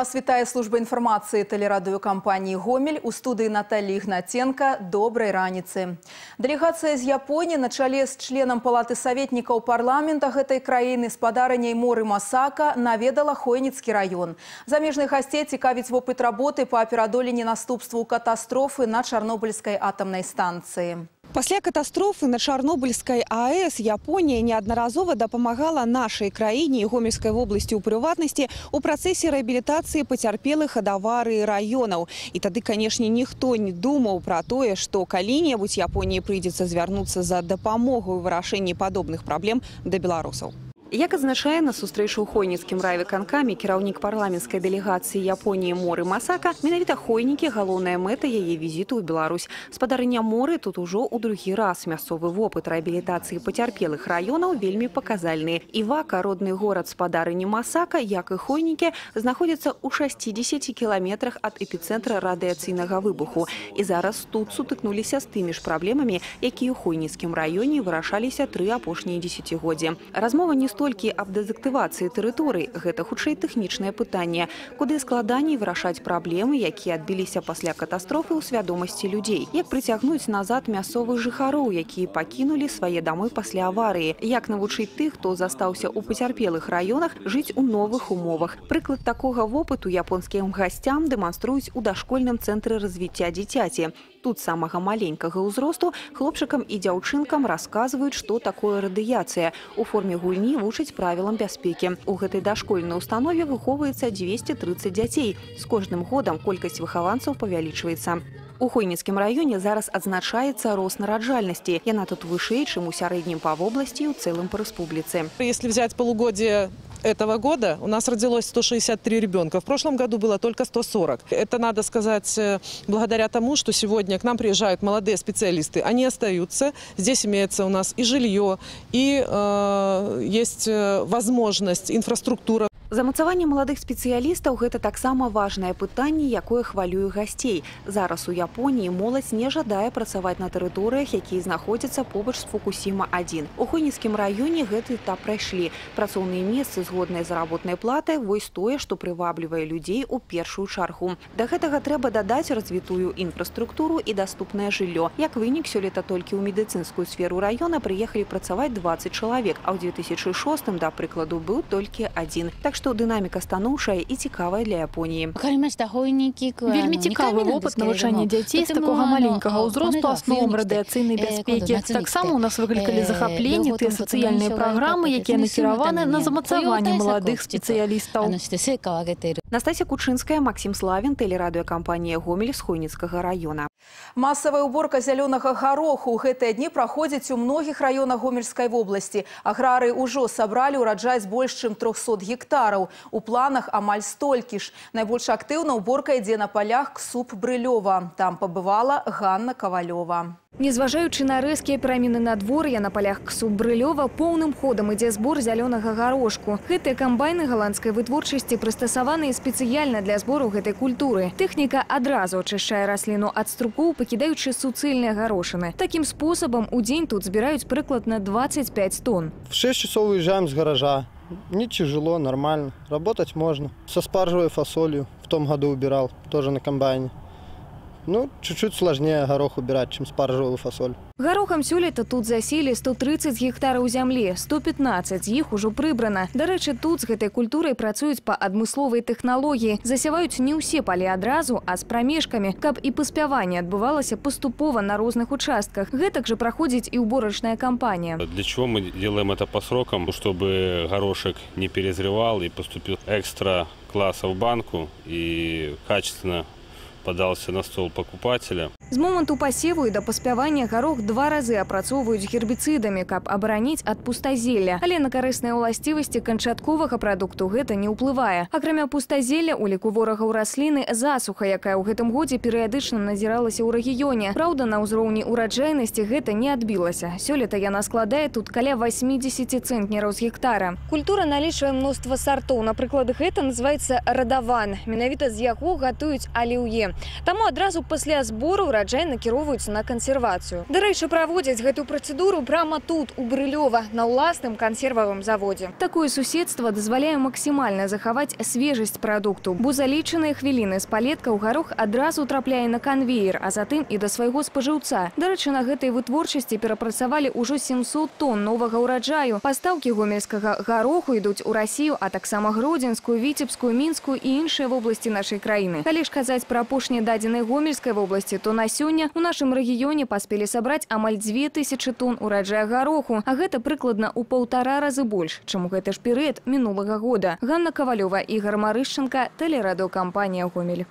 Вас вітае служба інфармацыі тэлерадыёкампаніі Гомель у студыі Наталі Ігнаценка. Добрай раніцы. Дэлегацыя з Японіі на чале з членам палаты саветнікаў парламента гэтай краіны спадарыняй моры Масака наведала Хойніцкі раён. Замежных гасцей цікавіць вопыт работы па перадоленні наступству катастрофы на Чарнобыльскай атамнай станцыі. Пасля катастрофы на Чарнобыльскай АЭС Японія неаднаразова дапамагала нашай краіне і гомельскай вобласці ў прыватнасці у працэсе рэабілітацыі пацярпелых ад аварыі раёнаў. І тады, канешне, ніхто не думаў пра тое, што калі-небудзь Японіі прыйдзецца звярнуцца за дапамогу ў вырашэнні падобных праблем да беларусаў. Як адзначае на сустрэчу ў хойніцкім райвыканкаме кіраўнік парламенцкай дэлегацыі Японіі Моры Масака, менавіта хойнікі галоўная мэта яе візіту ў Беларусь. Спадарыня моры тут ужо ў другі раз мясцовы вопыт рэабілітацыі пацярпелых раёнаў вельмі паказальны. Івака, родны горад спадарыні Масака, як і хойнікі, знаходзіцца ў 60 кіламетрах ад эпіцэнтра радыяцыйнага выбуху. І зараз тут сутыкнуліся з тымі ж праблемамі, якія ў хойніцкім раёне вырашаліся тры апошнія дзесяцігоддзі. Размова не столькі аб дэзактывацыі тэрыторый гэта хутчэй тэхнічнае пытанне куды складаней вырашаць праблемы якія адбіліся пасля катастрофы ў свядомасці людзей. Як прыцягнуць назад мясцовых жыхароў якія пакінулі свае дамы пасля аварыі. Як навучыць тых хто застаўся ў пацярпелых раёнах жыць у новых умовах. Прыклад такога вопыту японскім гасцям дэманструюць у дашкольным цэнтры развіцця дзіцяці. Тут самага маленькага ўзросту хлопчыкам і дзяўчынкам расказваюць што такое радыяцыя. У форме гульні вучыць правілам бяспекі у гэтай дашкольнай установе выхоўваецца 230 дзяцей з кожным годам колькасць выхаванцаў павялічваецца У хойніцкім раёне зараз адзначаецца рост нараджальнасці. Яна тут вышэй, чым у сярэднім па вобласці і ў цэлым па рэспубліцы. Если взять полугодие этого года у нас родилось 163 ребенка. В прошлом году было только 140. Это надо сказать э, благодаря тому, что сегодня к нам приезжают молодые специалисты. Они остаются. Здесь имеется у нас и жилье, и э, есть э, возможность, инфраструктура. Замацаванне маладых спецыялістаў гэта таксама важнае пытанне, якое хвалюе гасцей. Зараз у Японіі моладзь не жадае працаваць на тэрыторыях, якія знаходзяцца побач з фукусіма 1. У хойніцкім раёне гэты этап прайшлі. Працоўныя месцы згодныя заработнай платай вось тое, што прываблівае людзей у першую чаргу. Да гэтага трэба дадаць развітую інфраструктуру і даступнае жыллё. Як вынік сёлета толькі ў медыцынскую сферу раёна прыехалі працаваць 20 чалавек, а ў 2006 да прыкладу быў толькі адзін. Так што дынаміка станоўчая і цікавая для Японіі. Вельмі цікавы вопыт навучання дзяцей з такога маленькага ўзросту асновам радыяцыйнай бяспекі. Таксама у нас выклікалі захапленне тыя сацыяльныя праграмы, якія накіраваны на замацаванне маладых спецыялістаў. Настасья Кучынская, Максим Славін, тэлерадыёкампанія Гомель з Хойніцкага раёна. Масавая уборка зялёнага гароху ў гэтыя дні праходзіць у многіх раёнах гомельскай вобласці. Аграры ўжо сабралі ўраджай з больш чым 300 гектараў. У планах амаль столькі ж. Найбольш актыўна ўборка ідзе на палях ксуп Брылёва. Там пабывала Ганна Кавалёва. Незважаючы на рэзкія перамены надвор'я на палях ксу брылёва поўным ходам ідзе збор зялёнага гарошку. Гэтыя камбайны галандскай вытворчасці прыстасаваныя спецыяльна для збору гэтай культуры. Тэхніка адразу ачышчае расліну ад струкоў, пакідаючы суцэльныя гарошыны. Такім спосабам у дзень тут збіраюць прыкладна 25 тонн. В 6 часов уезжаем с гаража. Не тяжело, нормально. Работать можно. Со спаржевой фасолью в том году убирал, тоже на комбайне. Ну, чуть-чуть сложнее горох убирать, чем спаржевую фасоль. Гарохам сёлета тут засели 130 гектараў зямлі, 115 з іх ужо прыбрана. Дарэчы, тут з гэтай культурай працуюць па адмысловай тэхналогіі. Засяваюць не ўсе палі адразу, а з прамежкамі, каб і паспяванне адбывалася паступова на розных участках. Гэтак жа праходзіць і ўборачная кампанія. Для чего мы делаем это по срокам? Чтобы горошек не перезревал и поступил экстра класса в банку и качественно подался на стол покупателя. З моманту пасеву і да паспявання гарох два разы апрацоўваюць гербіцыдамі, каб абараніць ад пустазелля. Але на карысныя ўласцівасці канчатковага прадукту гэта не ўплывае. Акрамя пустазелля у ліку ворагаў расліны засуха, якая ў гэтым годзе перыядычна назіралася ў рэгіёне. Праўда, на ўзроўні ўраджайнасці гэта не адбілася. Сёлета яна складае тут каля 80 цэнтнераў з гектара. Культура налічвае мноства сартоў. Напрыклад, гэта называецца радаван. Менавіта з яго гатуюць аліўе. сабе. Таму адразу пасля збору ураджай накіроўваюць на кансервацыю. Дарэчы, праводзяць гэту працэдуру прямо тут, у Брылёва, на ўласным кансервавым заводзе. Такое суседства дазваляе максімальна захаваць свежасць прадукту. Бо за лічаныя хвіліны з палетка ў гарох адразу трапляе на канвеер, а затым і да свайго спажыўца. Дарэчы, на гэтай вытворчасці перапрацавалі ўжо 700 тонн новага ўраджаю. Пастаўкі гомельскага гароху ідуць у Расію, а таксама Гродзенскую, Віцебскую, Мінскую і іншыя вобласці нашай краіны. Калі ж казаць пра апошнія дадзеныя гомельскай вобласці, то на сёння у нашым рэгіёне паспелі сабраць амаль 2000 тонн ураджая гароху, а гэта прыкладна ў паўтара разы больш, чым у гэты ж перыяд минулага года. Ганна Кавалёва, Ігор Марышченко, тэлерадыокампанія Гомель.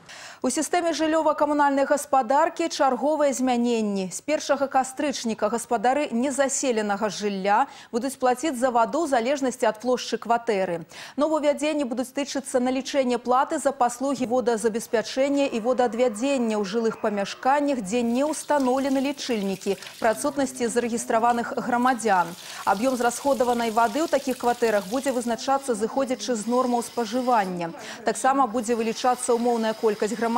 У сістэме жыллёва-камунальнай гаспадаркі чарговыя змяненні. З першага кастрычніка гаспадары незаселенага жылля будуць плаціць за ваду ў залежнасці ад плошчы кватэры. Новаўвядзенні будуць тычыцца налічэння платы за паслугі водазабеспячэння і водаадвядзення ў жылых памяшканнях, дзе не ўстаноўлены лічыльнікі працутнасці зарэгістраваных грамадзян. Аб'ём зрасходаванай вады ў такіх кватэрах будзе вызначацца зыходзячы з нормаў спажывання. Таксама будзе вылічацца ўмоўная колькасць грамадзян.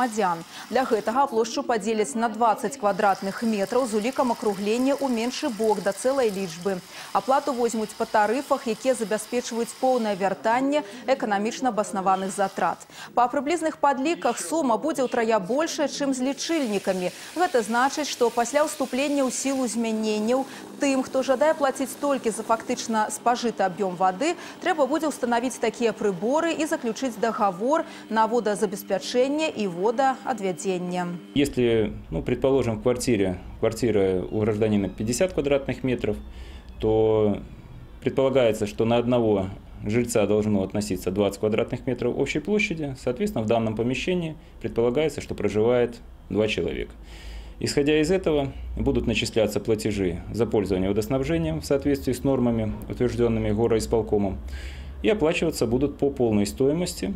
Для гэтага плошчу падзеляць на 20 квадратных метраў з улікам акруглення ў меншы бок да цэлай лічбы. Аплату возьмуць па тарыфах, якія забяспечваюць поўнае вяртанне эканамічна абаснаваных затрат. Па прыблізных падліках сума будзе ўтрая большая, чым з лічыльнікамі. Гэта значыць, што пасля ўступлення ў сілу змяненняў тым, хто жадае плаціць толькі за фактычна спажыты аб'ём вады, трэба будзе ўстанавіць такія прыборы і заключыць дагавор на водазабеспячэнне і водоотведения. Если, ну, предположим, в квартире, квартира у гражданина 50 квадратных метров, то предполагается, что на одного жильца должно относиться 20 квадратных метров общей площади. Соответственно, в данном помещении предполагается, что проживает два человека. Исходя из этого, будут начисляться платежи за пользование водоснабжением в соответствии с нормами, утвержденными гороисполкомом, и оплачиваться будут по полной стоимости,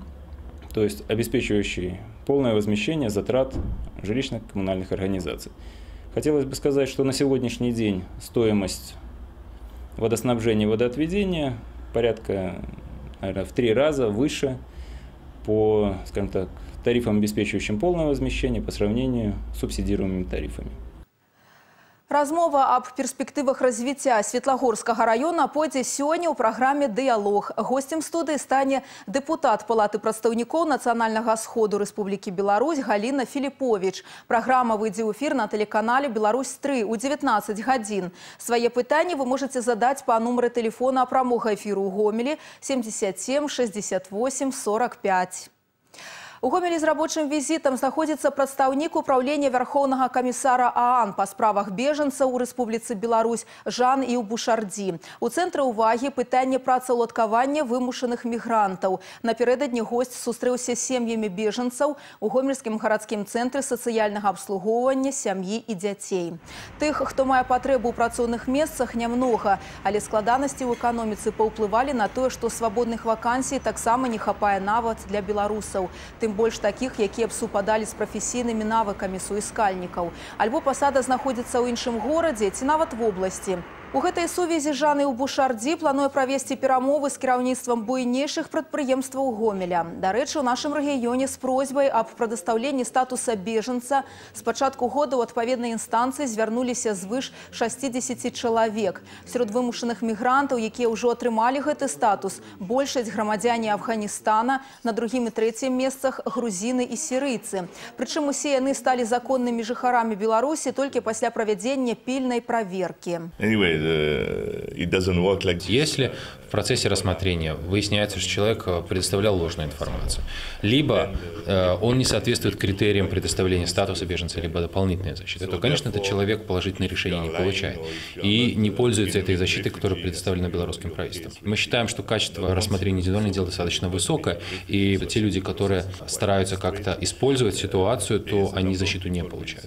то есть обеспечивающей полное возмещение затрат жилищно-коммунальных организаций. Хотелось бы сказать, что на сегодняшний день стоимость водоснабжения и водоотведения порядка наверное, в три раза выше по, скажем так, тарифам, обеспечивающим полное возмещение по сравнению с субсидируемыми тарифами. Размова аб перспектывах развіцця светлагорскага района пойдзе сёння ў праграме дыялог. Госцем студыі стане дэпутат палаты прадстаўнікоў нацыянальнага сходу Рэспублікі Беларусь Галіна Філіпович. Праграма выйдзе ў эфір на тэлеканале Беларусь-3 у 19 гадзін. Свае пытанні вы можете задаць па нумары тэлефона прамога эфіру ў Гомелі 77 68 45. У Гомелі з рабочым візітам знаходзіцца прадстаўнік управлення вярхоўнага камісара ААН па справах бежанцаў у Рэспубліцы Беларусь Жан і ў Бушардзі. У цэнтры ўвагі пытанне працаўладкавання вымушаных мігрантаў. Напярэдадні госць сустрэўся з сем'ямі бежанцаў у гомельскім гарадскім цэнтры сацыяльнага абслугоўвання сям'і і дзяцей. Тых, хто мае патрэбу ў працоўных месцах нямнога, але складанасці ў эканоміцы паўплывалі на тое, што свабодных вакансій таксама не хапае нават для беларусаў. Тым тым больш такіх, якія б супадалі з прафесійнымі навыкамі суіскальнікаў. Альбо пасада знаходзіцца ў іншым горадзе ці нават в обласці. У гэтай сувязі Жаны ў Бушардзі плануе правесці перамовы з кіраўніцтвам буйнейшых прадпрыемстваў Гомеля. Дарэчы, у нашым рэгіёне з просьбай аб прадастаўленні статуса бежанца з пачатку года ў адпаведнай інстанцыі звярнуліся звыш 60 чалавек. Сярод вымушаных мігрантаў, якія ўжо атрымалі гэты статус, большасць грамадзяне Афганістана, на другім і трэцім месцах грузіны і сірыйцы. Прычым усе яны сталі законнымі жыхарамі Беларусі толькі пасля правядзення пільнай праверкі. Anyway, если в процессе рассмотрения выясняется, что человек э, предоставлял ложную информацию, либо э, он не соответствует критериям предоставления статуса беженца, либо дополнительной защиты, то, конечно, этот человек положительное решение не получает и не пользуется этой защитой, которая предоставлена белорусским правительством. Мы считаем, что качество рассмотрения индивидуальных дел достаточно высокое, и те люди, которые стараются как-то использовать ситуацию, то они защиту не получают.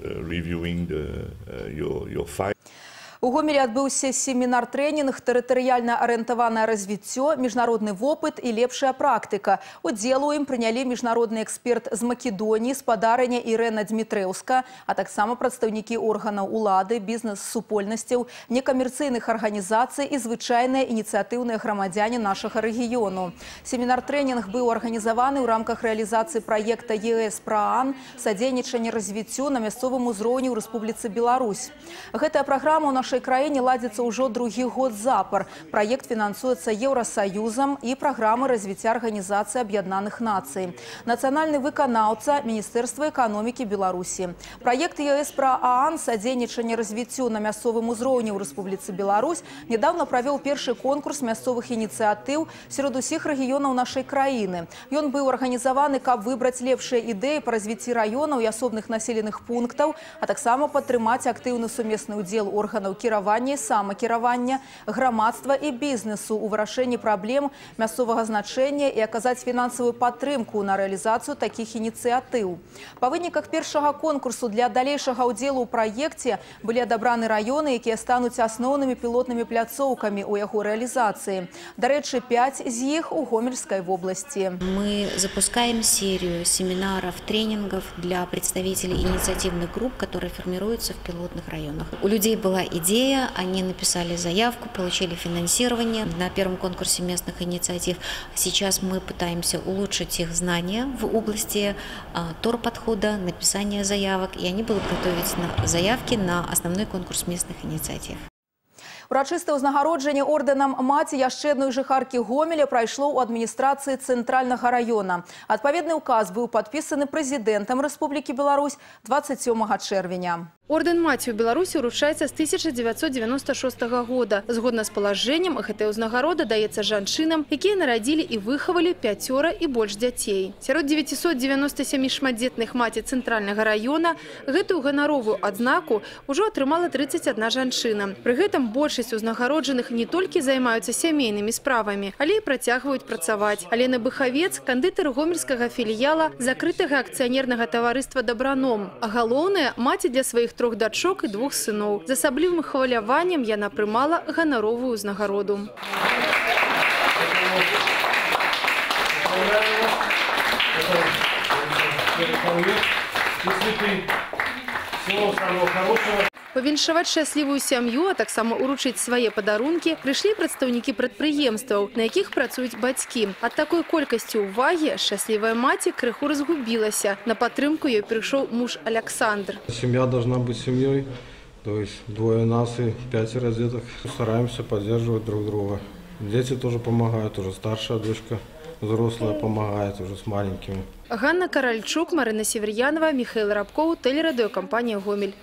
У гомелі адбыўся семінар-трэнінг, тэрытарыяльна арыентаванае развіццё, міжнародны вопыт і лепшая практыка. Удзел у ім прынялі міжнародны эксперт з Македоніі, спадарыня Ірэна Дмітрэўска, а таксама прадстаўнікі органаў улады, бізнес-супольнасцяў, некамерцыйных арганізацый і звычайныя ініцыятыўныя грамадзяне нашага рэгіёну. Семінар-трэнінг быў арганізаваны ў рамках рэалізацыі праекта ЕС «Праан» садзейнічання развіццю на мясцовым узроўні ў Рэспубліцы Беларусь. Гэтая праграма ў нашай краіне ладзіцца ўжо другі год запар. Праект фінансуецца Еўрасаюзам і праграмы развіцця Арганізацыі Аб'яднаных Нацый. Нацыянальны выканаўца Міністэрства эканомікі Беларусі. Праект ЕС пра ААН садзейнічання развіццю на мясцовым узроўні ў Рэспубліцы Беларусь нядаўна правёў першы конкурс мясцовых ініцыятыў сярод усіх рэгіёнаў нашай краіны. Ён быў арганізаваны, каб выбраць лепшыя ідэі па развіцці раёнаў і асобных населеных пунктаў, а таксама падтрымаць актыўны сумесны ўдзел органаў кіравання і самакіравання, грамадства і бізнесу ў вырашэнні праблем мясцовага значэння і аказаць фінансавую падтрымку на рэалізацыю такіх ініцыятыў. Па выніках першага конкурсу для далейшага ўдзелу ў праекце былі адабраны раёны, якія стануць асноўнымі пілотнымі пляцоўкамі ў яго рэалізацыі. Дарэчы, пяць з іх у Гомельской области. Мы запускаем серию семинаров, тренингов для представителей инициативных групп, которые формируются в пилотных районах. У людей была идея, они написали заявку, получили финансирование на первом конкурсе местных инициатив. Сейчас мы пытаемся улучшить их знания в области а, торподхода, написания заявок, и они будут готовить на заявки на основной конкурс местных инициатив. Урачыстае ўзнагароджанне ордэнам маці яшчэ адной жыхаркі гомеля прайшло ў адміністрацыі цэнтральнага раёна. Адпаведны ўказ быў падпісаны прэзідэнтам Рэспублікі Беларусь 27 чэрвеня. Орден маці ў Беларусі ўручаецца з 1996 года. Згодна з палажэннем, гэтая ўзнагарода даецца жанчынам, якія нарадзілі і выхавалі пяцёра і больш дзяцей. Сярод 997 шматдзетных маці цэнтральнага раёна гэтую ганаровую адзнаку ўжо атрымала 31 жанчына. Пры гэтым большасць узнагароджаных не толькі займаюцца сямейнымі справамі, але і працягваюць працаваць. Алена Быхавец, кандытар гомельскага філіяла закрытага акцыянернага таварыства «Дабраном». А галоўнае, маці для сваіх трох дачок і двух сыноў. З асаблівым хваляваннем яна прымала ганаровую ўзнагароду. Всего самого хорошего. Павіншаваць шчаслівую сям'ю, а таксама ўручыць свае падарункі прыйшлі прадстаўнікі прадпрыемстваў, на якіх працуюць бацькі. Ад такой колькасці ўвагі шчаслівая маці крыху разгубілася. На падтрымку ёй прыйшоў муж Александр. Семья должна быть семьей. То есть двое нас и пятеро деток. Стараемся поддерживать друг друга. Дети тоже помогают, уже старшая дочка взрослая помогает уже с маленькими. Ганна Каральчук, Марина Северьянова, Михаил Рабков, телерадиокомпания «Гомель».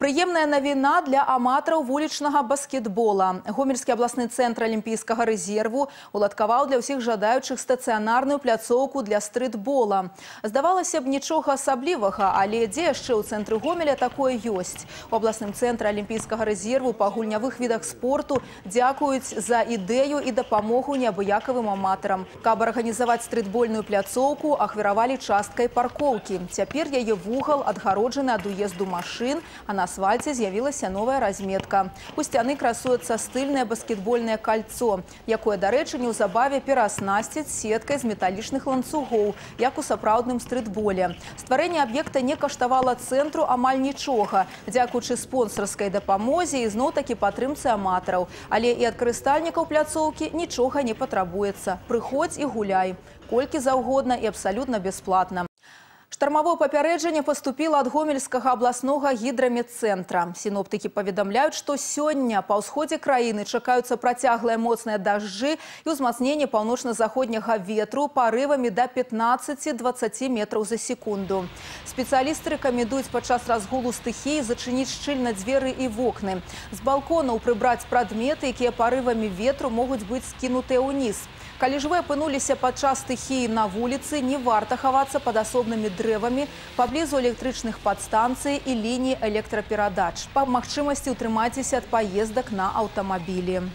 Прыемная навіна для аматараў вулічнага баскетбола. Гомельскі абласны цэнтр алімпійскага рэзерву уладкаваў для ўсіх жадаючых стацыянарную пляцоўку для стрытбола. Здавалася б, нічога асаблівага, але дзе яшчэ ў цэнтры Гомеля такое ёсць. У абласным цэнтры алімпійскага рэзерву па гульнявых відах спорту дзякуюць за ідэю і дапамогу неабыякавым аматарам. Каб арганізаваць стрытбольную пляцоўку, ахвяравалі часткай паркоўкі. Цяпер яе вугал адгароджаны ад уезду машын, а на асфальце з'явілася новая разметка. У сцяны красуецца стыльнае баскетбольнае кольцо, якое, дарэчы, неўзабаве пераснасціць сеткай з металічных ланцугоў, як у сапраўдным стрытболе. Стварэнне аб'екта не каштавала цэнтру амаль нічога, дзякуючы спонсарскай дапамозе і зноў-такі падтрымцы аматараў. Але і ад карыстальнікаў пляцоўкі нічога не патрабуецца. Прыходзь і гуляй. Колькі заўгодна і абсалютна бясплатна. Штармавое папярэджанне паступіла ад гомельскага абласнога гідрамедцэнтра. Сіноптыкі паведамляюць, што сёння па ўсходзе краіны чакаюцца працяглыя моцныя дажджы і ўзмацненне паўночна-заходняга ветру парывамі да 15-20 метраў за секунду. Спецыялісты рэкамендуюць падчас разгулу стыхіі зачыніць шчыльна дзверы і вокны. З балконаў прыбраць прадметы, якія парывамі ветру могуць быць скінутыя ўніз. Калі ж вы апынуліся падчас стыхіі на вуліцы, не варта хавацца пад асобнымі дрэвамі паблізу электрычных падстанцый і ліній электраперадач. Па магчымасці ўтрымайцеся ад паездак на аўтамабілі.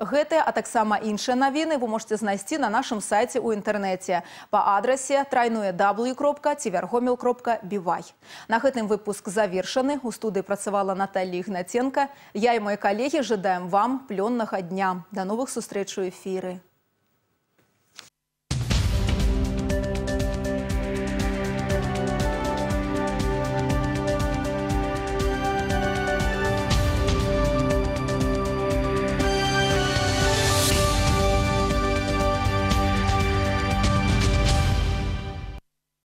Гэтыя, а таксама іншыя навіны вы можете знайсці на нашым сайце ў інтэрнэце па адрасе трайное w.цівяргомел.бівай. На гэтым выпуск завершаны. У студыі працавала Наталья Ігнаценка. Я і мои калегі жадаем вам плённага дня. Да новых сустрэч у эфіры.